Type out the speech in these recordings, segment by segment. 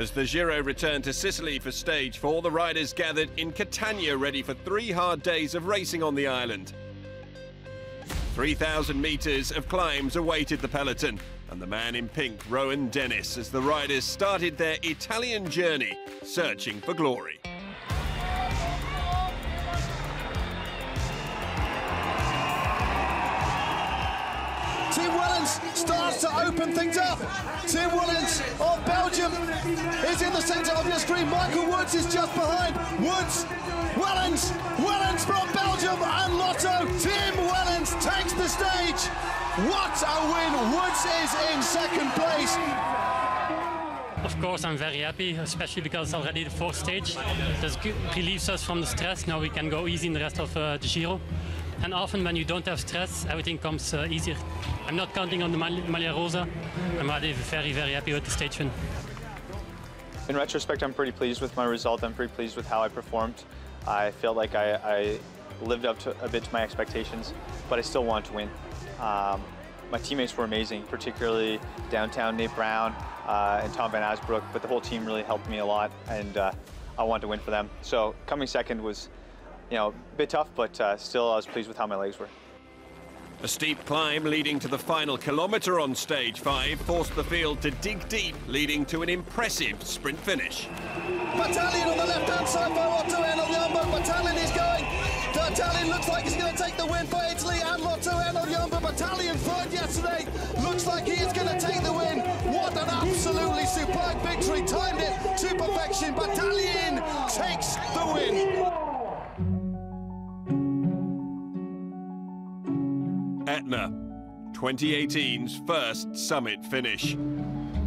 As the Giro returned to Sicily for stage four, the riders gathered in Catania ready for three hard days of racing on the island. 3,000 metres of climbs awaited the peloton, and the man in pink, Rohan Dennis, as the riders started their Italian journey, searching for glory. Tim Wellens starts to open things up. Tim Wellens of Belgium is in the centre of your screen. Michael Woods is just behind. Woods, Wellens, Wellens from Belgium and Lotto. Tim Wellens takes the stage. What a win. Woods is in second place. Of course, I'm very happy, especially because it's already the fourth stage. This relieves us from the stress. Now we can go easy in the rest of uh, the Giro. And often when you don't have stress, everything comes uh, easier. I'm not counting on the Maglia Rosa. I'm really very, very happy with the stage win. In retrospect, I'm pretty pleased with my result. I'm pretty pleased with how I performed. I feel like I, I lived up to, a bit to my expectations, but I still wanted to win. Um, my teammates were amazing, particularly downtown Nate Brown uh, and Tom Van Asbroeck, but the whole team really helped me a lot, and uh, I wanted to win for them. So coming second was you know, a bit tough, but uh, still I was pleased with how my legs were. A steep climb leading to the final kilometre on stage five forced the field to dig deep, leading to an impressive sprint finish. Battaglin on the left-hand side for Otto Enel Battaglin is going. Battaglin looks like he's going to take the win for Italy and Lotto Enel Battaglin third yesterday. Looks like he is going to take the win. What an absolutely superb victory. Timed it to perfection. Battaglin takes the win. Etna, 2018's first summit finish.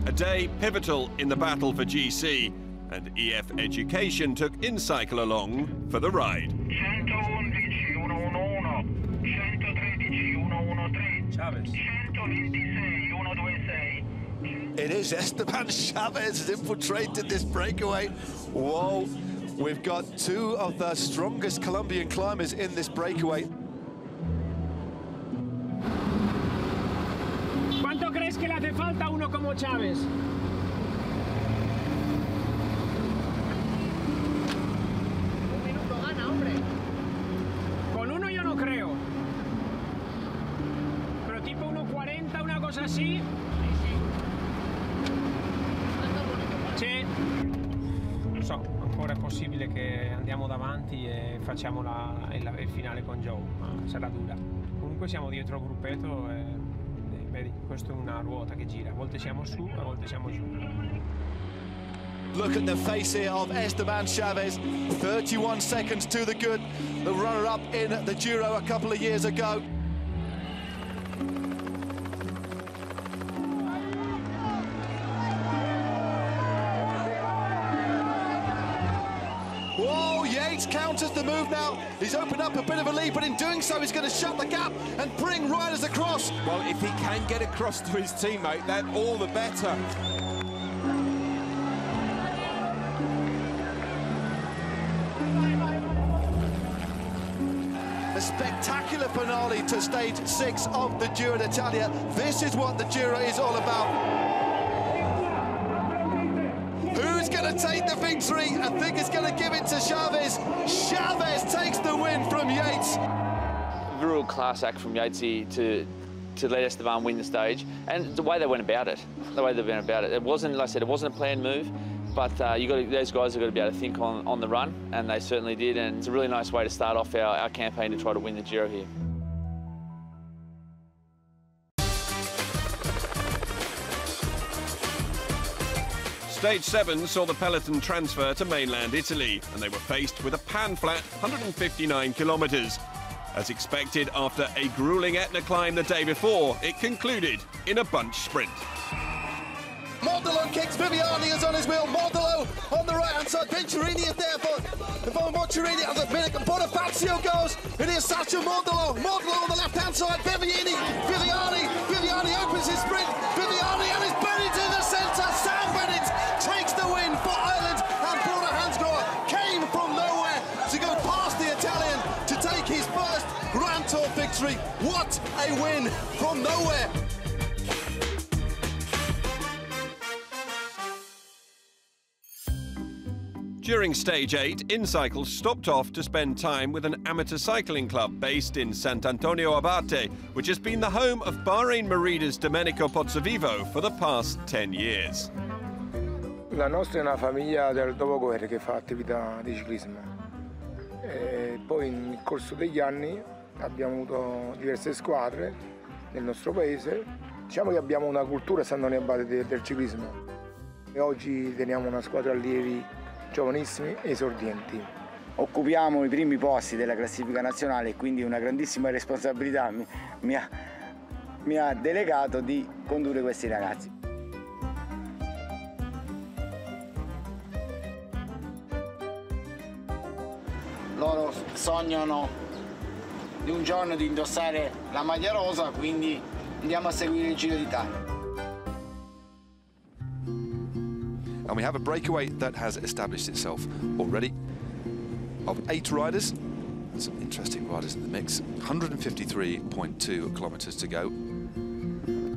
A day pivotal in the battle for GC, and EF Education took InCycle along for the ride. It is Esteban Chaves has infiltrated this breakaway. Whoa, we've got two of the strongest Colombian climbers in this breakaway. Que le hace falta uno como Chávez? Un minuto gana, hombre. Con uno yo no creo. Pero tipo 1.40, una cosa así. Sì. Non so, ancora è possibile che andiamo davanti e facciamo la, il, il finale con Joe, ma sarà dura. Comunque siamo dietro il gruppetto e Vedi, questa è una ruota che gira. A volte siamo su, a volte siamo giù. Look at the face here of Esteban Chaves. 31 seconds to the good. The runner-up in the Giro a couple of years ago. Yates counters the move now. He's opened up a bit of a lead, but in doing so, he's going to shut the gap and bring riders across. Well, if he can get across to his teammate, then all the better. A spectacular finale to stage six of the Giro d'Italia. This is what the Giro is all about going to take the victory. I think it's going to give it to Chaves. Chaves takes the win from Yates. Real class act from Yatesy to to let Esteban win the stage, and the way they went about it, the way they went about it. It wasn't, like I said, it wasn't a planned move, but uh, you got to, those guys have got to be able to think on, on the run, and they certainly did, and it's a really nice way to start off our, our campaign to try to win the Giro here. Stage 7 saw the peloton transfer to mainland Italy, and they were faced with a pan-flat 159 kilometres. As expected, after a grueling Etna climb the day before, it concluded in a bunch sprint. Modolo kicks, Viviani is on his wheel, Modolo on the right-hand side, Venturini is there for, for Venturini as a minute, Bonifazio goes, it is Sacha Modolo, Modolo on the left-hand side, Viviani, win from nowhere. During stage 8, InCycle stopped off to spend time with an amateur cycling club based in Sant'Antonio Abate, which has been the home of Bahrain Merida's Domenico Pozzovivo for the past 10 years. La nostra è una famiglia del dopoguerra che fa attività di ciclismo. E poi nel corso degli anni abbiamo avuto diverse squadre nel nostro paese. Diciamo che abbiamo una cultura San Antonio Abate del ciclismo. E oggi teniamo una squadra allievi giovanissimi e esordienti. Occupiamo i primi posti della classifica nazionale e quindi una grandissima responsabilità mi, mi, ha, mi ha delegato di condurre questi ragazzi. Loro sognano di un giorno di indossare la maglia rosa, quindi andiamo a seguire il Giro d'Italia. and we have a breakaway that has established itself already of eight riders. Some interesting riders in the mix. 153.2 kilometers to go.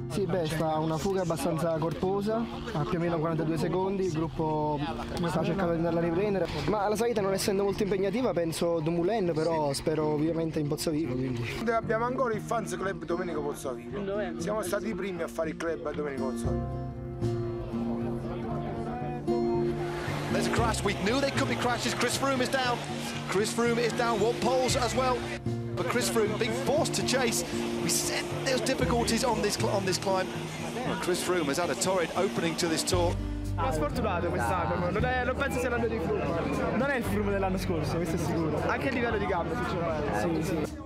Sì, beh, sta una fuga abbastanza corposa, a più o meno 42 secondi, il gruppo sta cercando di andarla a riprendere, ma la salita non essendo molto impegnativa penso Dumoulin, però spero ovviamente in Pozzovivo. Quindi. Abbiamo ancora il fans club Domenico Pozzovivo, siamo stati i primi a fare il club Domenico Pozzovivo. There's a crash. We knew they could be crashes. Chris Froome is down. Chris Froome is down. One poles as well. But Chris Froome being forced to chase. We said there's difficulties on this on this climb. Well, Chris Froome has had a torrid opening to this tour. Ma sfortunato quest'anno, ah. non, è, non penso sia l'anno di Froome. Non è il Froome dell'anno scorso, questo è sicuro. Anche a livello di gambe, sinceramente. Eh, sì, sì.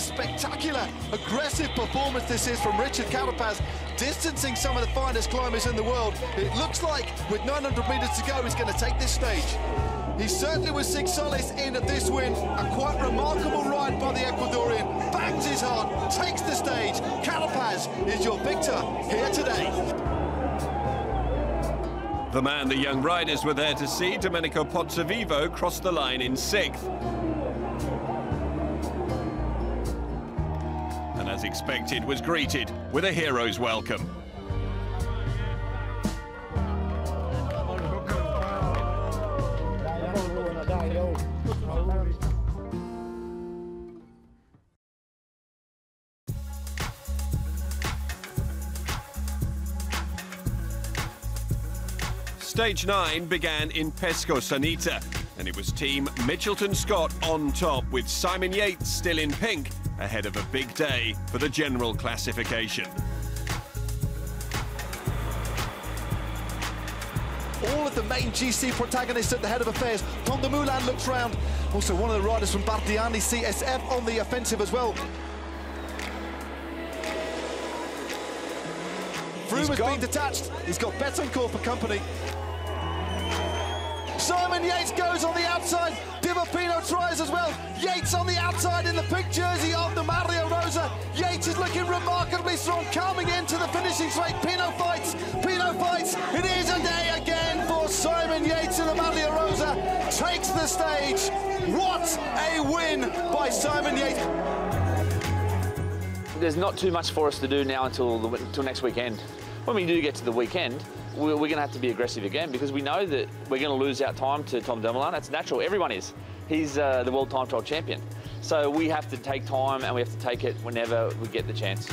Spectacular, aggressive performance this is from Richard Carapaz, distancing some of the finest climbers in the world. It looks like with 900 metres to go, he's going to take this stage. He certainly was Sig Solis in at this win. A quite remarkable ride by the Ecuadorian. Bangs his heart, takes the stage. Carapaz is your victor here today. The man the young riders were there to see, Domenico Pozzovivo, crossed the line in sixth. As expected, was greeted with a hero's welcome. Stage 9 began in Pesco Sannita, and it was team Mitchelton Scott on top with Simon Yates still in pink ahead of a big day for the general classification. all of the main GC protagonists at the head of affairs. Tom Dumoulin looks round. Also one of the riders from Bardiani CSF on the offensive as well. Froome has been detached. He's got Betancur for company. Simon Yates goes on the outside. Thibaut Pinot tries as well. Yates on the outside in the pink jersey of the Maglia Rosa. Yates is looking remarkably strong, coming into the finishing straight. Pinot fights. Pinot fights. It is a day again for Simon Yates the Maglia Rosa. Takes the stage. What a win by Simon Yates. There's not too much for us to do now until, the, until next weekend. When we do get to the weekend, we're, going to have to be aggressive again because we know that we're going to lose out time to Tom Dumoulin. That's natural. Everyone is. He's uh, the world time trial champion. So we have to take time and we have to take it whenever we get the chance.